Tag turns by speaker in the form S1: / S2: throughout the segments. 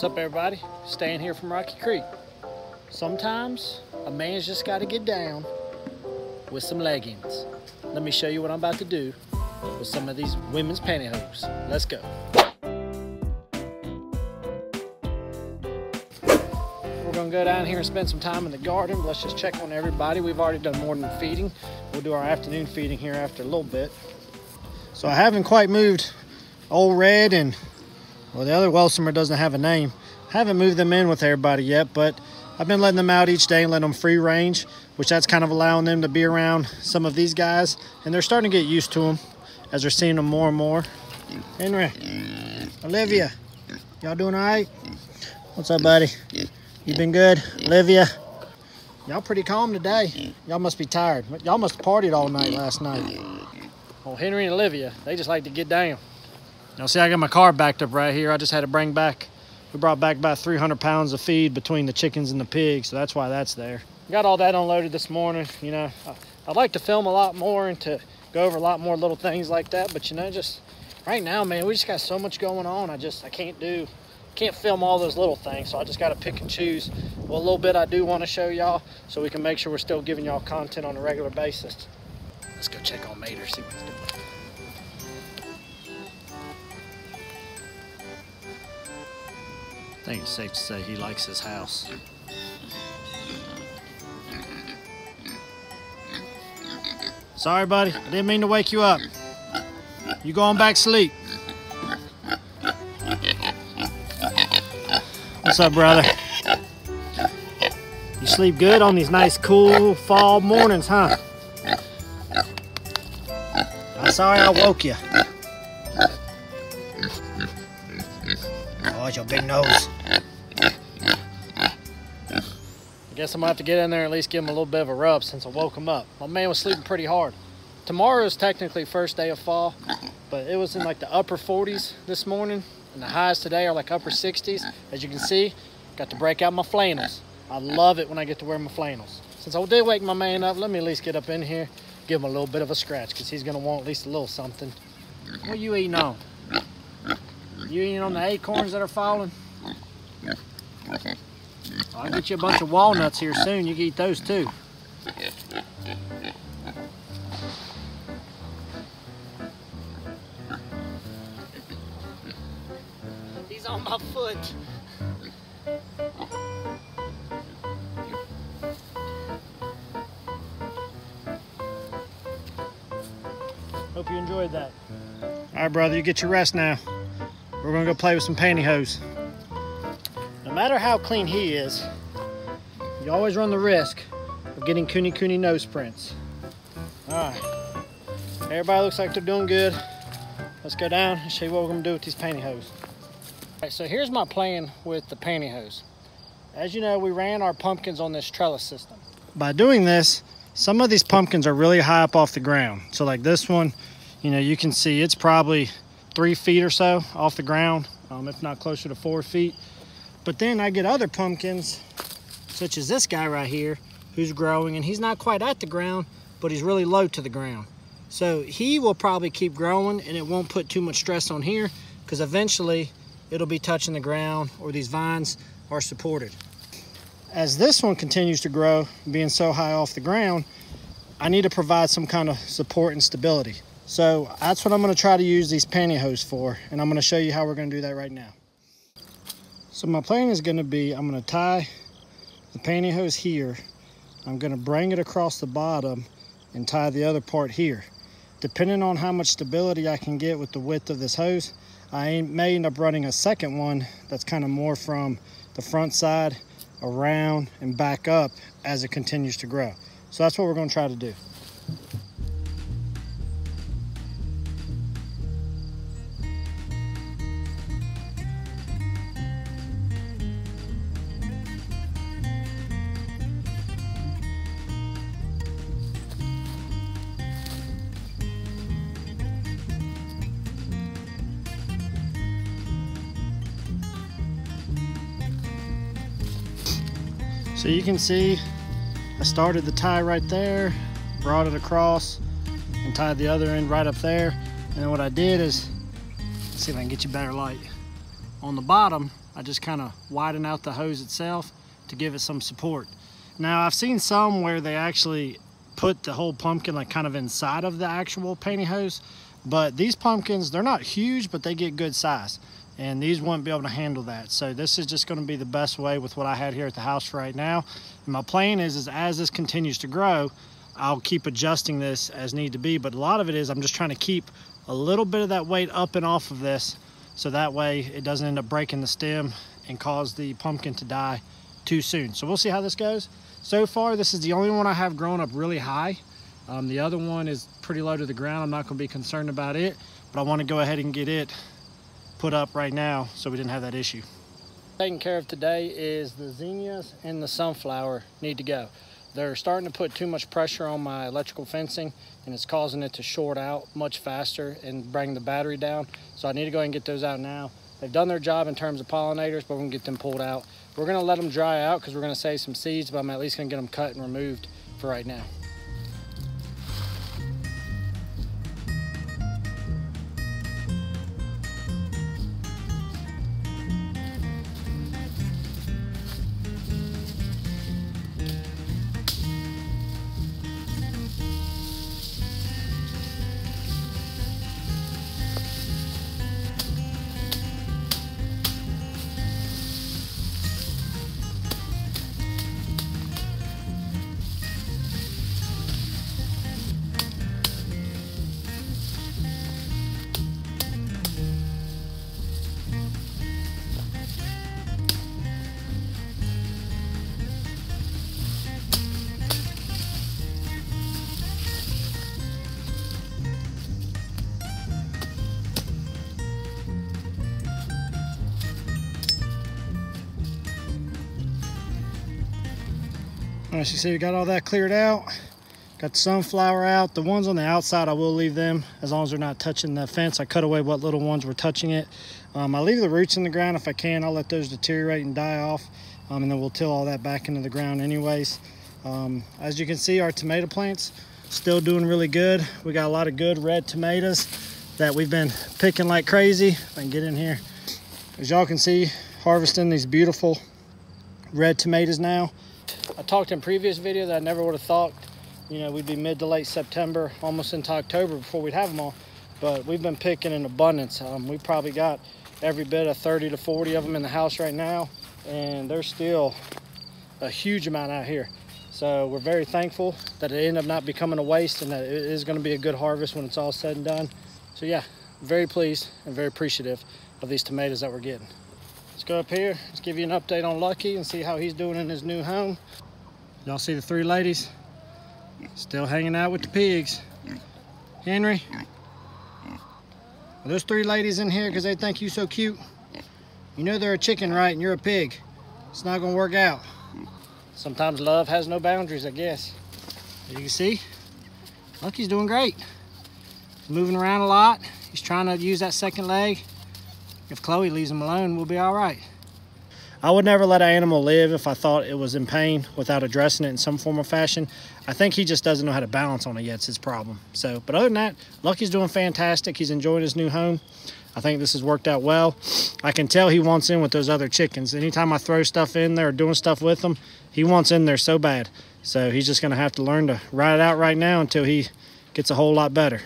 S1: What's up, everybody? Staying here from Rocky Creek. Sometimes a man's just got to get down with some leggings. Let me show you what I'm about to do with some of these women's pantyhose. Let's go. We're gonna go down here and spend some time in the garden. Let's just check on everybody. We've already done more than feeding. We'll do our afternoon feeding here after a little bit. So I haven't quite moved Old Red and well, the other Welsummer doesn't have a name. Haven't moved them in with everybody yet, but I've been letting them out each day and letting them free range, which that's kind of allowing them to be around some of these guys, and they're starting to get used to them as they're seeing them more and more. Henry, Olivia, y'all doing all right? What's up, buddy? You been good? Olivia, y'all pretty calm today. Y'all must be tired. Y'all must have partied all night last night. Well, Henry and Olivia, they just like to get down. Now see, I got my car backed up right here. I just had to bring back, we brought back about 300 pounds of feed between the chickens and the pigs, so that's why that's there. Got all that unloaded this morning. You know, I'd like to film a lot more and to go over a lot more little things like that, but you know, just right now, man, we just got so much going on. I just, I can't do, can't film all those little things, so I just got to pick and choose. A little bit I do want to show y'all so we can make sure we're still giving y'all content on a regular basis. Let's go check on Mater, see what he's doing. I think it's safe to say he likes his house. Sorry, buddy. I didn't mean to wake you up. You going back to sleep. What's up, brother? You sleep good on these nice, cool fall mornings, huh? I'm sorry I woke you. It's your big nose. I guess I'm gonna have to get in there and at least give him a little bit of a rub since I woke him up. My man was sleeping pretty hard. Tomorrow is technically first day of fall, but it was in like the upper 40s this morning, and the highs today are like upper 60s. As you can see, got to break out my flannels. I love it when I get to wear my flannels. Since I did wake my man up, let me at least get up in here, give him a little bit of a scratch, because he's gonna want at least a little something. What are you eating on? You eating on the acorns that are falling? I'll get you a bunch of walnuts here soon. You can eat those too. He's on my foot. Hope you enjoyed that. All right, brother, you get your rest now. We're gonna go play with some pantyhose. No matter how clean he is, you always run the risk of getting kune kune nose prints. All right, everybody looks like they're doing good. Let's go down and show you what we're gonna do with these pantyhose. All right, so here's my plan with the pantyhose. As you know, we ran our pumpkins on this trellis system. By doing this, some of these pumpkins are really high up off the ground. So like this one, you know, you can see it's probably three feet or so off the ground, um, if not closer to four feet. But then I get other pumpkins, such as this guy right here, who's growing, and he's not quite at the ground, but he's really low to the ground. So he will probably keep growing and it won't put too much stress on here because eventually it'll be touching the ground or these vines are supported. As this one continues to grow, being so high off the ground, I need to provide some kind of support and stability. So that's what I'm gonna try to use these pantyhose for, and I'm gonna show you how we're gonna do that right now. So my plan is gonna be, I'm gonna tie the pantyhose here. I'm gonna bring it across the bottom and tie the other part here. Depending on how much stability I can get with the width of this hose, I may end up running a second one that's kind of more from the front side around and back up as it continues to grow. So that's what we're gonna try to do. So you can see I started the tie right there, brought it across and tied the other end right up there. And then what I did is, see if I can get you better light. On the bottom, I just kind of widen out the hose itself to give it some support. Now I've seen some where they actually put the whole pumpkin like kind of inside of the actual pantyhose, but these pumpkins, they're not huge, but they get good size. And these wouldn't be able to handle that. So this is just gonna be the best way with what I had here at the house right now. And my plan is, is as this continues to grow, I'll keep adjusting this as need to be. But a lot of it is I'm just trying to keep a little bit of that weight up and off of this so that way it doesn't end up breaking the stem and cause the pumpkin to die too soon. So we'll see how this goes. So far, this is the only one I have grown up really high. Um, the other one is pretty low to the ground. I'm not gonna be concerned about it, but I wanna go ahead and get it put up right now so we didn't have that issue. Taken care of today is the zinnias and the sunflower need to go. They're starting to put too much pressure on my electrical fencing and it's causing it to short out much faster and bring the battery down. So I need to go ahead and get those out now. They've done their job in terms of pollinators, but we're gonna get them pulled out. We're gonna let them dry out because we're gonna save some seeds, but I'm at least gonna get them cut and removed for right now. All right, so you see we got all that cleared out. Got sunflower out. The ones on the outside, I will leave them as long as they're not touching the fence. I cut away what little ones were touching it. Um, I leave the roots in the ground if I can. I'll let those deteriorate and die off. Um, and then we'll till all that back into the ground anyways. Um, as you can see, our tomato plants still doing really good. We got a lot of good red tomatoes that we've been picking like crazy. If I can get in here. As y'all can see, harvesting these beautiful red tomatoes now. I talked in previous video that I never would have thought, you know, we'd be mid to late September, almost into October before we'd have them all. But we've been picking in abundance. Um, we probably got every bit of 30 to 40 of them in the house right now. And there's still a huge amount out here. So we're very thankful that it ended up not becoming a waste and that it is gonna be a good harvest when it's all said and done. So yeah, very pleased and very appreciative of these tomatoes that we're getting. Go up here, let's give you an update on Lucky and see how he's doing in his new home. Y'all see the three ladies? Still hanging out with the pigs. Henry? Are those three ladies in here because they think you so cute? You know they're a chicken, right? And you're a pig. It's not gonna work out. Sometimes love has no boundaries, I guess. As you can see, Lucky's doing great. He's moving around a lot. He's trying to use that second leg. If Chloe leaves him alone, we'll be all right. I would never let an animal live if I thought it was in pain without addressing it in some form or fashion. I think he just doesn't know how to balance on it yet. It's his problem. So, but other than that, Lucky's doing fantastic. He's enjoying his new home. I think this has worked out well. I can tell he wants in with those other chickens. Anytime I throw stuff in there or doing stuff with them, he wants in there so bad. So he's just going to have to learn to ride it out right now until he gets a whole lot better.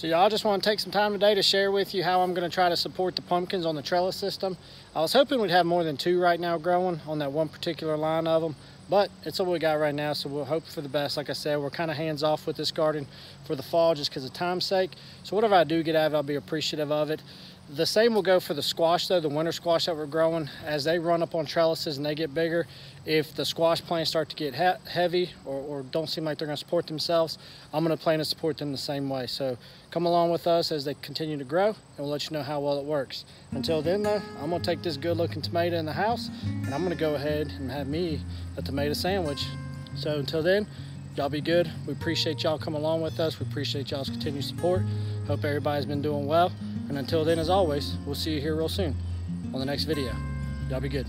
S1: So y'all just want to take some time today to share with you how I'm going to try to support the pumpkins on the trellis system. I was hoping we'd have more than two right now growing on that one particular line of them, but it's all we got right now, so we'll hope for the best. Like I said, we're kind of hands off with this garden for the fall just because of time's sake. So whatever I do get out of it, I'll be appreciative of it. The same will go for the squash though, the winter squash that we're growing. As they run up on trellises and they get bigger, if the squash plants start to get he heavy or, or, don't seem like they're gonna support themselves, I'm gonna plan to support them the same way. So come along with us as they continue to grow and we'll let you know how well it works. Until then though, I'm gonna take this good looking tomato in the house and I'm gonna go ahead and have me a tomato sandwich. So until then, y'all be good. We appreciate y'all coming along with us. We appreciate y'all's continued support. Hope everybody's been doing well. And until then, as always, we'll see you here real soon on the next video. Y'all be good.